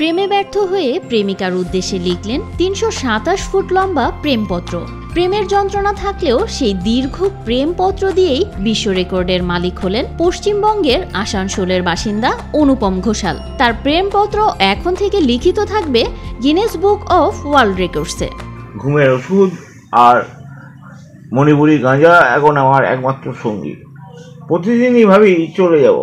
প্রেমে ব্যর্থ হয়ে প্রেমিকার উদ্দেশ্যে লিখলেন তিনশো সাতাশ ফুট লম্বা প্রেমপত্র। প্রেমের যন্ত্রণা থাকলেও সেই দীর্ঘ প্রেমপত্র দিয়েই বিশ্ব রেকর্ডের মালিক হলেন পশ্চিমবঙ্গের আসানসোলের বাসিন্দা অনুপম ঘোষাল। তার প্রেমপত্র এখন থেকে লিখিত থাকবে গিনেস বুক অফ ওয়ার্ল্ড রেকর্ডসে ঘুমের ওষুধ আর মণিপুরি গাঁজা এখন আমার একমাত্র সঙ্গী। প্রতিদিনই ভাবি চলে যাব।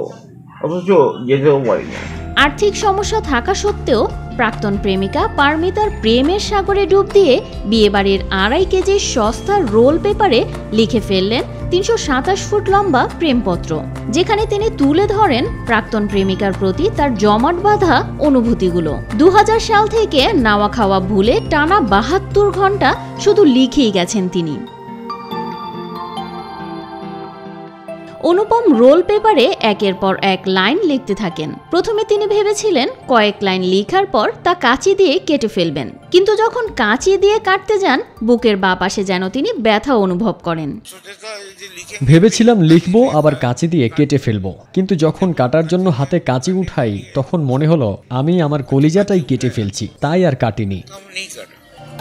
অথচ যেতেও পারি না। আর্থিক সমস্যা থাকা সত্ত্বেও প্রাক্তন প্রেমিকা পারমিতার প্রেমের সাগরে ডুব দিয়ে বিয়েবাড়ির আড়াই কেজি সস্তা রোল পেপারে লিখে ফেললেন তিনশো সাতাশ ফুট লম্বা প্রেমপত্র, যেখানে তিনি তুলে ধরেন প্রাক্তন প্রেমিকার প্রতি তার জমাট বাঁধা অনুভূতিগুলো। দু হাজার সাল থেকে নাওয়া খাওয়া ভুলে টানা বাহাত্তর ঘণ্টা শুধু লিখেই গেছেন তিনি। অনুপম রোল পেপারে একের পর এক লাইন লিখতে থাকেন। প্রথমে তিনি ভেবেছিলেন কয়েক লাইন লিখার পর তা কাঁচি দিয়ে কেটে ফেলবেন। কিন্তু যখন কাঁচি দিয়ে কাটতে যান, বুকের বা পাশে যেন তিনি ব্যথা অনুভব করেন। ভেবেছিলাম লিখব, আবার কাঁচি দিয়ে কেটে ফেলব। কিন্তু যখন কাটার জন্য হাতে কাঁচি উঠাই, তখন মনে হলো, আমি আমার কলিজাটাই কেটে ফেলছি, তাই আর কাটিনি।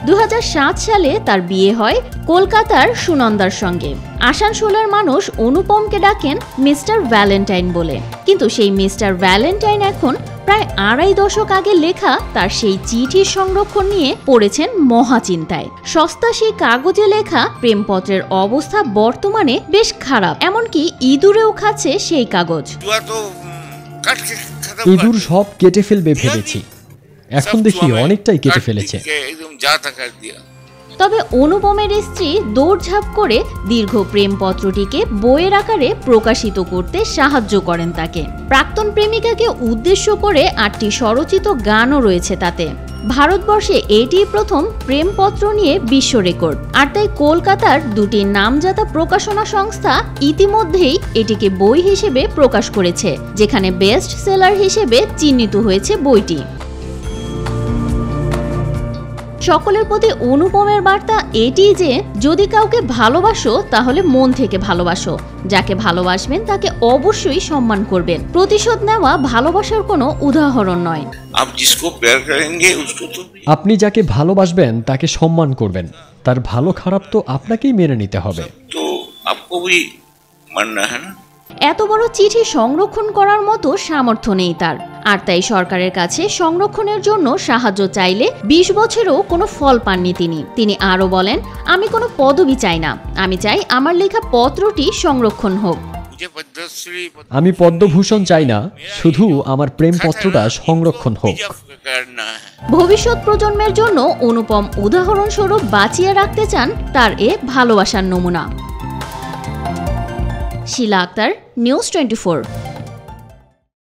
দু হাজার সাত সালে তার বিয়ে হয় কলকাতার সুনন্দার সঙ্গে। আসানসোলের মানুষ অনুপমকে ডাকেন মিস্টার ভ্যালেন্টাইন বলে। কিন্তু সেই মিস্টার ভ্যালেন্টাইন এখন প্রায় আড়াই দশক আগে লেখা তার সেই চিঠির সংরক্ষণ নিয়ে পড়েছেন মহাচিন্তায়। সস্তা সেই কাগজে লেখা প্রেমপত্রের অবস্থা বর্তমানে বেশ খারাপ এমনকি ইঁদুরেও খাচ্ছে সেই কাগজ। ইঁদুর সব কেটে ফেলবে ভেবেছি। এখন দেখি অনেকটাই কেটে ফেলেছে। তবে অনুপমের স্ত্রী দৌড়ঝাঁপ করে দীর্ঘ প্রেমপত্রটিকে বইয়ের আকারে প্রকাশিত করতে সাহায্য করেন তাকে। প্রাক্তন প্রেমিকাকে উদ্দেশ্য করে আটটি স্বরচিত গানও রয়েছে তাতে। ভারতবর্ষে এটি প্রথম প্রেমপত্র নিয়ে বিশ্ব রেকর্ড। আর তাই কলকাতার দুটি নামজাদা প্রকাশনা সংস্থা ইতিমধ্যেই এটিকে বই হিসেবে প্রকাশ করেছে যেখানে বেস্ট সেলার হিসেবে চিহ্নিত হয়েছে বইটি। সকলের প্রতি অনুপমের বার্তা এটি যে যদি কাউকে ভালোবাসো তাহলে মন থেকে ভালোবাসো। যাকে ভালোবাসবেন তাকে অবশ্যই সম্মান করবেন। প্রতিশোধ নেওয়া ভালোবাসার কোনো উদাহরণ নয়। আপনি যাকে ভালোবাসবেন তাকে সম্মান করবেন। তার ভালো খারাপ তো আপনাকেই মেনে নিতে হবে। এত বড় চিঠি সংরক্ষণ করার মতো সামর্থ্য নেই তার। আর তাই সরকারের কাছে সংরক্ষণের জন্য সাহায্য চাইলে ২০ বছরেও কোনো ফল পাননি তিনি। তিনি আরও বলেন আমি কোনো পদবি চাই না। আমি চাই আমার লেখা পত্রটি সংরক্ষণ হোক। আমি পদ্মভূষণ চাই না শুধু আমার প্রেমপত্রটা সংরক্ষণ হোক। ভবিষ্যৎ প্রজন্মের জন্য অনুপম উদাহরণস্বরূপ বাঁচিয়ে রাখতে চান তার এ ভালোবাসার নমুনা। শিলা আক্তার নিউজ টোয়েন্টি